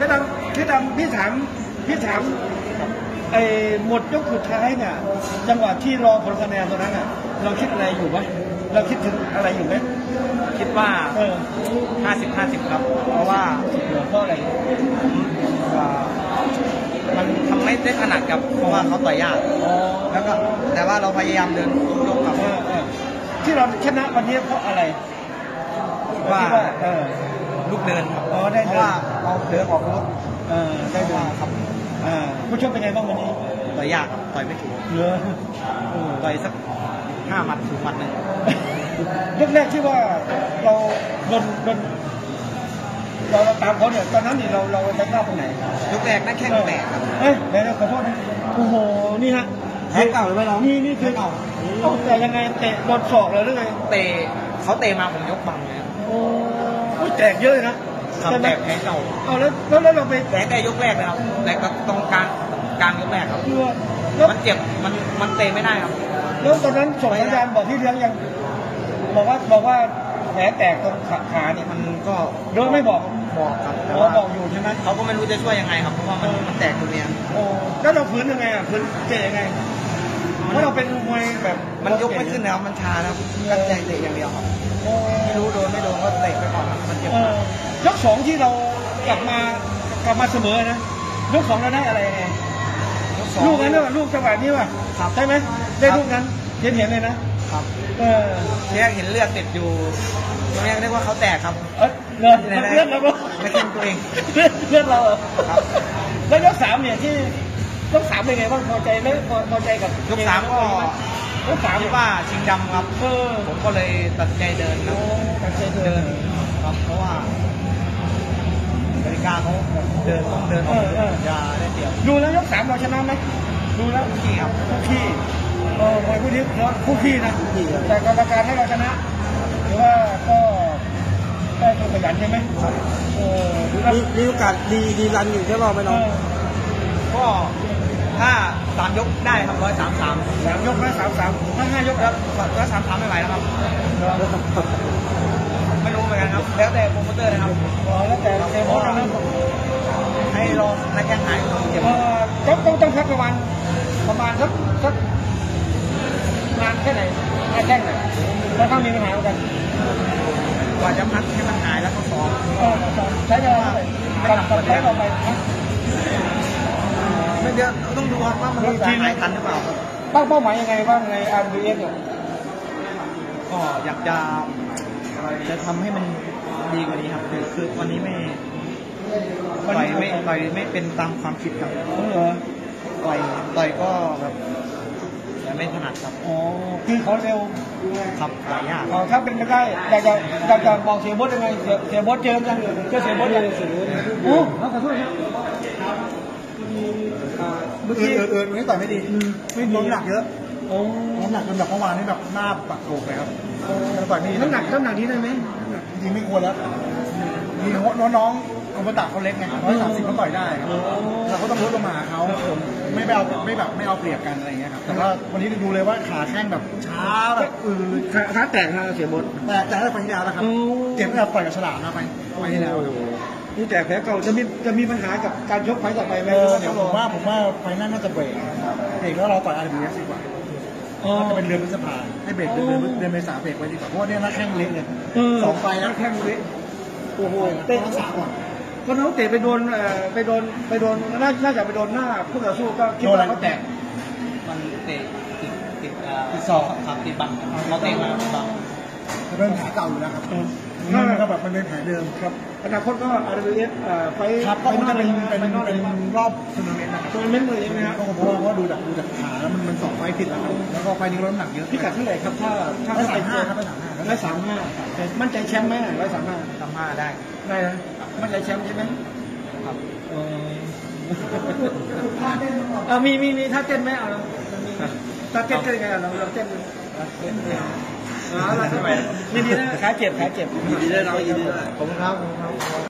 พี่ดำพี่ดำพี่ถามพี่ถามไอ้หมดยกสุดท้ายเนี่ยจังหวะที่รอผลคะแนนตรงนั้นอะ เราคิดอะไรอยู่ไหมเราคิดถึงอะไรอยู่ไหมคิดว่า เออ50 50 ครับ เพราะว่าเพราะอะไรเอ่อมันทำไม่ได้ถนัดครับเพราะว่าเขาต่อยยาก อ๋อแล้วก็แต่ว่าเราพยายามเดินทุกยกครับ เออเออที่เราชนะวันนี้เพราะอะไรว่า คิดเออ ลูกเดินครับ อ๋อได้เพเดิน ราะว่า เราเดินออกรถเออได้เดินครับอ่าผู้ชมเป็นไงบ้างวันนี้ต่อยยากครับต่อยไม่ถูกเหลือเออต่อยสักห้าหมัดถึงหมัดหนึ่งยกแรกที่ว่าเราโดนโดนเราเราตามเขาเนี่ยตอนนั้นนี่เราเราไปก้าวตรงไหนยกแรกนั่นแข้งแตกครับเอ้ยเดี๋ยวนะขอโทษนะโอ้โหนี่ฮะแพ้เก่าหรือไม่น้องนี่นี่คือแพ้เก่าเอ้าแต่ยังไงเตะโดนศอกเลยหรือไงเตะเขาเตะมาผมยกบังเลยครับโอ้โหแตกเยอะเลยนะ ครับใช่ไหมแตกแพ้เก่าเอาแล้วแล้วแล้วเราไปแตกได้ยกแรกเลยครับแต่ก็ตรงกลางกลางยกแรกครับคือว่าแล้วมันเจ็บมันมันเตะไม่ได้ครับแล้วตอนนั้นส่งสัญญาณบอกที่เลี้ยงยัง บอกว่าบอกว่าแผลแตกตรงขาขาเนี่ยมันก็โดนไม่บอกบอกครับแต่อ๋อว่าบอกอยู่ใช่ไหมเขาก็ไม่รู้จะช่วยยังไงครับเพราะว่ามันมันแตกตรงเนี้ยโอ้แล้วเราฟื้นยังไงอะฟื้นเตะยังไง เพราะเราเป็นมวยแบบมันยกไม่ขึ้นแล้วมันชาแล้วก็ใจเตะอย่างเดียวครับโอ้ไม่รู้โดนไม่โดนก็เตะไปก่อนครับมันเจ็บเออยกสองที่เรากลับมากลับมาเสมอนะยกสองเราได้อะไรไงยกสองลูกนั้นน่ะลูกจังหวะนี้ว่ะครับใช่ไหมได้ครับลูกนั้นเห็นเห็นเลยนะครับเออทีแรกเห็นเลือดติดอยู่ตรงนี้นึกว่าเขาแตกครับเออเลือดเลือดเราไม่กินตัวเองเลือดเลือดเราเหรอครับแล้วยกสามเนี่ยที่ ยกสามเป็นไงบ้างพอใจไหมพอพอใจกับยกสามก็ยกสามคิดว่าชิงดำครับเออผมก็เลยตัดสินใจเดินครับโอ้ตัดใจเดิเดินนครับเพราะว่านาฬิกาเขาเดินต้องเดินออกอย่าได้เปรียบดูแล้วยกสามเราชนะไหมดูแล้วที่ครับคู่ขี้เออมวยคู่นี้เนาะคู่ขี้นะคู่ขี้ครับแต่กรรมการให้เราชนะหรือว่าก็ได้ตัวขยันใช่ไหมเออดูแล้วมีมีโอกาสดีดีลุ้นอยู่ใช่ป่ะไม่เอน้องอ ก็ถ้าสามยกได้ครับร้อยสามสามสามยกนะสามสามถ้าห้ายกครับร้อยสามสามไม่ไหวแล้วครับ ไม่รู้เหมือนกันครับ แล้วแต่โปรโมเตอร์นะครับอ๋อแล้วแต่เซมอสนะให้รอหน้าแข้งหายก่อนเจ็บเออต้องต้องต้องพักประมาณประมาณสักสักนานแค่ไหนนานแค่ไหนแล้วถ้ามีปัญหาเหมือนกันกว่าจะพักให้มันหายแล้วก็ซ้อมเออใช้เวลาเท่าไหร่กลับกลับใช้ต่อไปนะ ไม่เดี๋ยวต้องดูครับว่ามันจะหายทันหรือเปล่าครับตั้งเป้าหมายยังไงบ้างใน RBS เนี่ยก็อยากจะจะทำให้มันดีกว่านี้ครับคือคือวันนี้ไม่ต่อยไม่ต่อยไม่เป็นตามความคิดครับเออเหรอต่อยต่อยก็แบบแต่ไม่ถนัดครับอ๋อคือเขาเร็วครับต่อยยากอ๋อถ้าเป็นไม่ได้อยากจะอยากจะบอกเสียบดยังไงเสียเสียบดเจอกันเจอเสียบดยังโอ้ขอโทษครับ เมื่อกี้เออเออวันนี้ต่อยไม่ดีไม่ดีน้ำหนักเยอะโอ้น้ำหนักจนแบบเมื่อวานนี่แบบหน้าปักโขกเลยครับต่อยไม่ดีน้ำหนักน้ำหนักนี้ได้ไหม จริงไม่ควรแล้วมีน้องๆอมตะเขาเล็กไงร้อยสามสิบเขาต่อยได้ครับเราก็ต้องลดลงมาหาเขาไม่ไปเอาไม่แบบไม่เอาเปรียบกันอะไรอย่างเงี้ยครับแต่ว่าวันนี้ดูเลยว่าขาแข้งแบบช้าแบบอือขาขาแตกนะเสียบดแต่แต่ได้ไฟที่แล้วนะครับโอ้เจ็บตั้งแต่ต่อยกับฉลามนะไปไปที่แล้ว นี่แต่แผลเก่าจะมีจะมีปัญหากับการชกไฟต์ต่อไปไหมเออเดี๋ยวผมว่าผมว่าไฟนั่นน่าจะเบรกเบรกแล้วเราต่อยอาร์บีเอสดีกว่าอ๋อน่าจะเป็นเดือนพฤษภาให้เบรกเดือนเดือนเดือนเมษาเบรกไว้ดีกว่าเพราะว่าเนี่ยนักแข้งเล็กเลยเออสองไฟต์แล้วแข้งแตกโอ้โหเตะเตะรักษาก่อนก็น้องเตะไปโดนเอ่อไปโดนไปโดนน่าน่าจะไปโดนหน้าผู้ต่อสู้ก็คิดว่าเขาแตกมันเตะติดติดติดศอกครับติดบังเราเตะมาบัง จะเป็นแผลเก่าอยู่แล้วครับอืมมันก็แบบมันเป็นแผลเดิมครับอนาคตก็ RWS เอ่อไฟต์ครับก็คงจะเป็นเป็น final เป็นรอบทัวร์นาเมนต์นะครับทัวร์นาเมนต์เลยใช่ไหมครับก็เพราะว่าเพราะว่าดูจากดูจากขาแล้วมันมันสองไฟต์ติดแล้วครับแล้วก็ไฟต์นี้ลดน้ำหนักเยอะพิกัดเท่าไหร่ครับถ้าถ้าร้อยสามห้าครับร้อยสามห้าร้อยสามห้ามั่นใจแชมป์ไหมร้อยสามห้าทำห้าได้ได้นะมั่นใจแชมป์ใช่ไหมครับเออเอามีมีมีท่าเต้นไหมเอาเรามีไหมท่าเต้นเต้นยังไงเราเราเต้นเต้นยังไง อ๋อเราทำไมยินดีนะขาเจ็บขาเจ็บยินดีด้วยน้องยินดีด้วยผมครับผมครับ